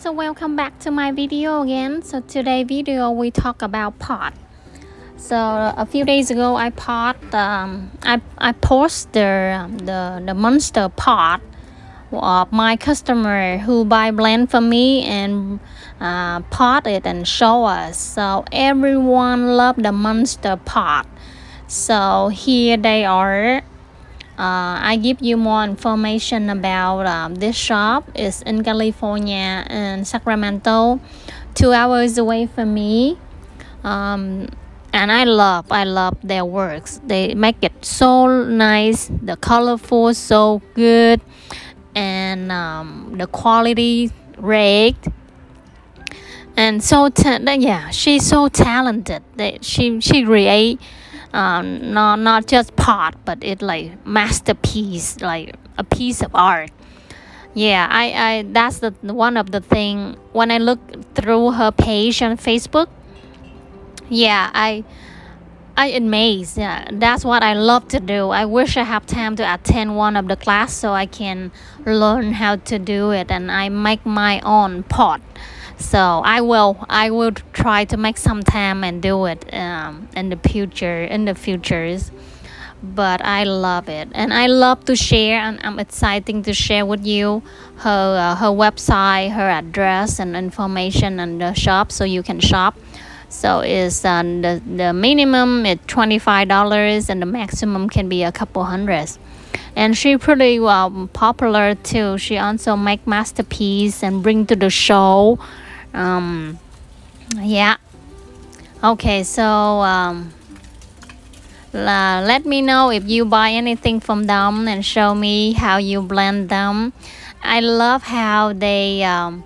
so welcome back to my video again. So today video we talk about pot. So a few days ago i pot um, i i post the um, the the monster pot of my customer who buy blend from me and uh, pot it and show us. So everyone love the monster pot. So here they are uh, I give you more information about um, this shop. It's in California and Sacramento, two hours away from me. Um, and I love, I love their works. They make it so nice, the colorful, so good, and um, the quality great. And so, ta- yeah, she's so talented. That she she create um, not not just pot but it like masterpiece like a piece of art. Yeah i i that's the one of the thing when i look through her page on facebook yeah i i amazed. Yeah that's what i love to do. I wish i have time to attend one of the class so i can learn how to do it and i make my own pot so i will i will try to make some time and do it um, in the future in the futures. But i love it. And i love to share and i'm excited to share with you her uh, her website her address and information and the shop so you can shop. So it's uh, the, the minimum is $25 and the maximum can be a couple hundreds. And she pretty well popular too. She also make masterpiece and bring to the show um yeah. Okay so um uh, let me know if you buy anything from them and show me how you blend them. I love how they um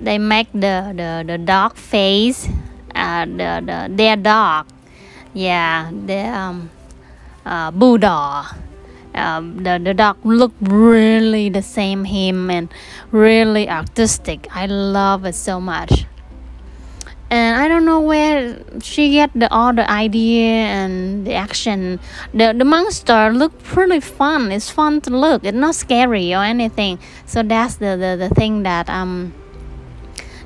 they make the the, the dog face uh the, the their dog. Yeah the um uh bulldog um, the, the dog look really the same him and really artistic. I love it so much. And i don't know where she get the all the idea and the action. The the monster look pretty fun. It's fun to look. It's not scary or anything. So that's the the, the thing that um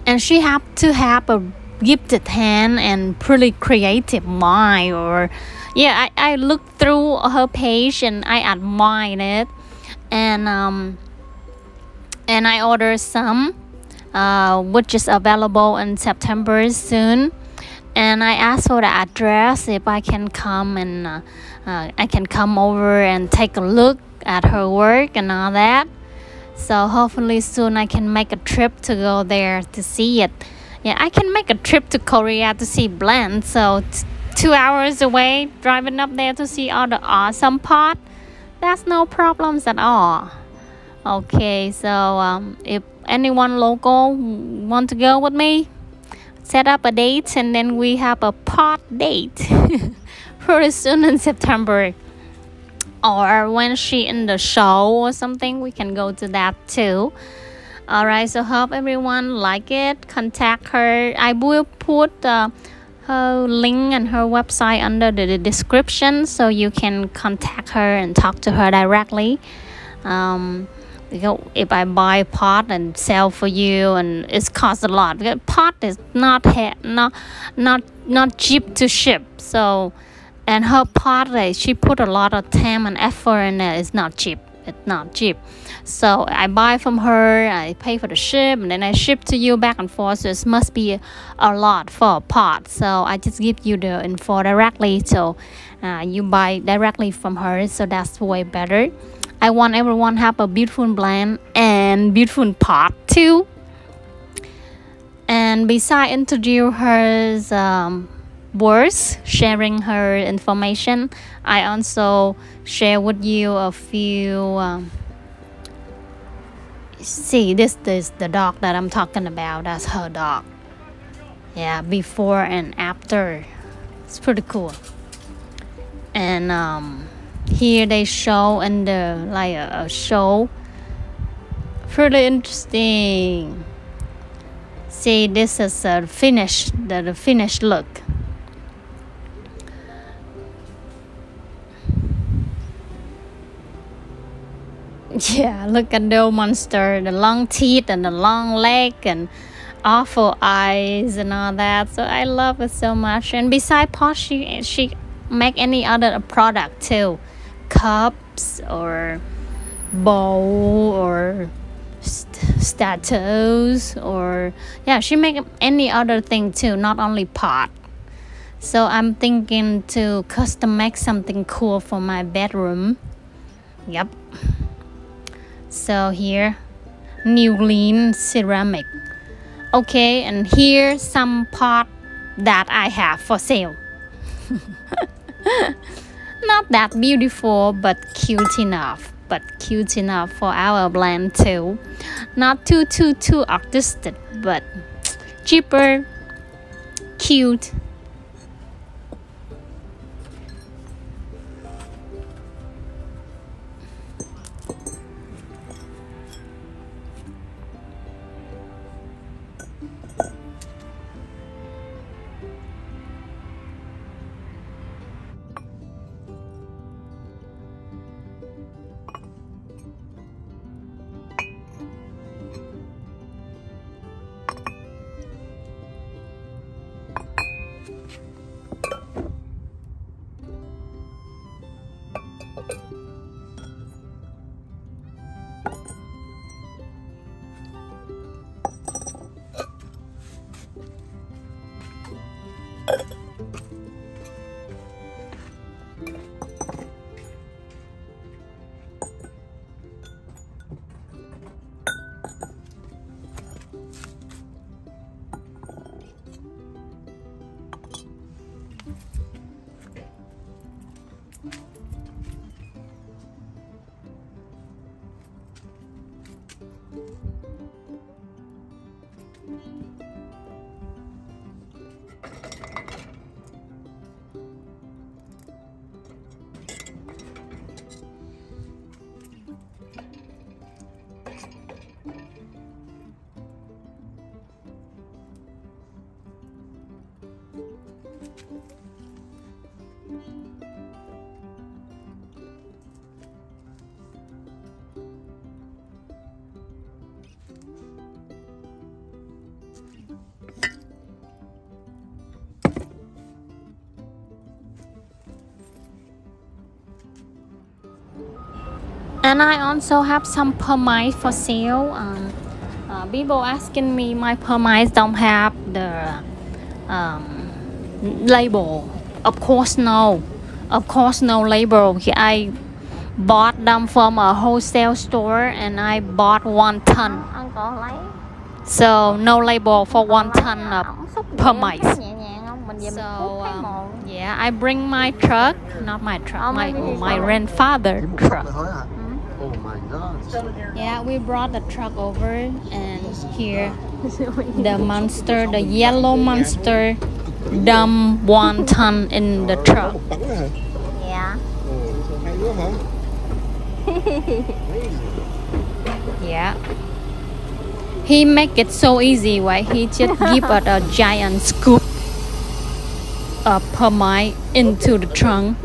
and she have to have a gifted hand and pretty creative mind or yeah I, I looked through her page and I admired it. And um and I ordered some uh, which is available in September soon. And I asked for the address if I can come and uh, uh, I can come over and take a look at her work and all that. So hopefully soon I can make a trip to go there to see it. Yeah I can make a trip to Korea to see blend so two hours away driving up there to see all the awesome part that's no problems at all. Okay so um, if anyone local want to go with me set up a date and then we have a pot date pretty soon in september. Or when she in the show or something we can go to that too. All right so hope everyone like it. Contact her. I will put uh, her link and her website under the, the description so you can contact her and talk to her directly. Um, if I buy pot and sell for you and it's cost a lot because pot is not not not not cheap to ship so and her pot she put a lot of time and effort in it it's not cheap it's not cheap so i buy from her i pay for the ship and then i ship to you back and forth. So it must be a lot for a pot so i just give you the info directly. So uh, you buy directly from her. So that's way better. I want everyone have a beautiful blend and beautiful pot too. And besides introduce her um, words sharing her information. I also share with you a few um, see this is the dog that i'm talking about that's her dog. Yeah before and after. It's pretty cool. And um here they show in the like a, a show. Pretty interesting. See this is a finish the, the finished look Yeah, look at the monster, the long teeth and the long leg and awful eyes and all that. So I love it so much. And besides pot, she she make any other product too, cups or bowl or st- statues or yeah, she make any other thing too, not only pot. So I'm thinking to custom make something cool for my bedroom. Yep. So here, Newlin ceramic. Okay, and here some pot that I have for sale. Not that beautiful, but cute enough. But cute enough for our blend too. Not too too too artistic, but cheaper, cute, And I also have some pumice for sale. Um, uh, people asking me my pumice don't have the um, label. Of course no. Of course no label. I bought them from a wholesale store and I bought one ton. So no label for one ton of pumice so um, yeah I bring my truck not my truck my my grandfather truck Oh my gosh. Yeah, we brought the truck over and here the monster, the yellow monster dump one ton in the truck. Yeah. Ồ, sao hay quá hả? Yeah. He make it so easy, why He just give us a giant scoop of pumice into the trunk.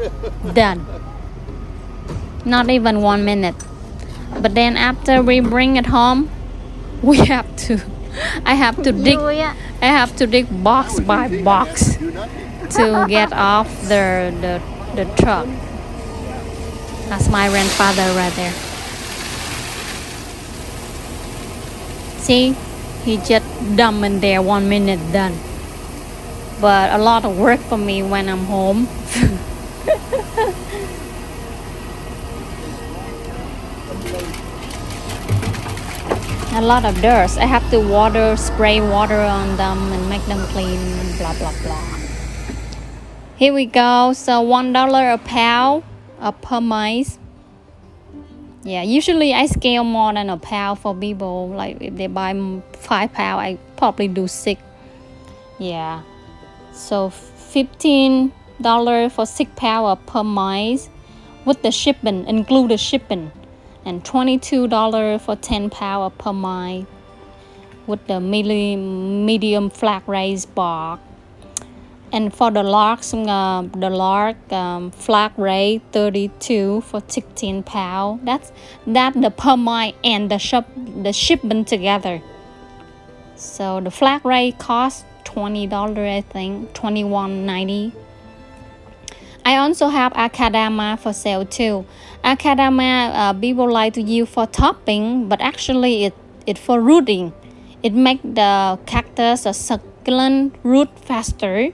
Done. Not even one minute. But then after we bring it home, we have to I have to dig oh, I have to dig box by box to get off the the, the truck. That's my grandfather right there. See, he just dump in there one minute done. But a lot of work for me when I'm home. a lot of dirt. I have to water, spray water on them and make them clean, blah blah blah. Here we go. So one dollar a pound per pumice. Yeah, usually I scale more than a pound for people. Like if they buy five pound, I probably do six. Yeah, so fifteen dollar for six pound per pumice with the shipping, include the shipping and $22 for 10 pound per mile with the medium, flat raised bark and for the larks uh, the lark um, flag rate 32 for 16 pound that's that the per mile and the ship the shipment together. So the flat rate cost 20 dollar i think 21.90 I also have Akadama for sale too. Akadama uh, people like to use for topping, but actually it it for rooting. It make the cactus a succulent root faster.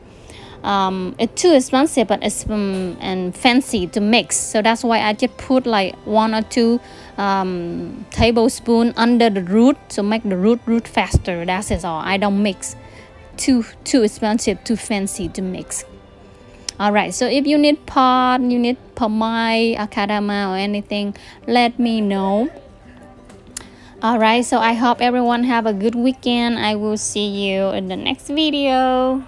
Um, it's too expensive but it's um, and fancy to mix. So that's why I just put like one or two um, tablespoon under the root to make the root root faster. That's all. I don't mix. Too too expensive too fancy to mix all right so if you need pot you need pomai akadama or anything let me know. All right so i hope everyone have a good weekend. I will see you in the next video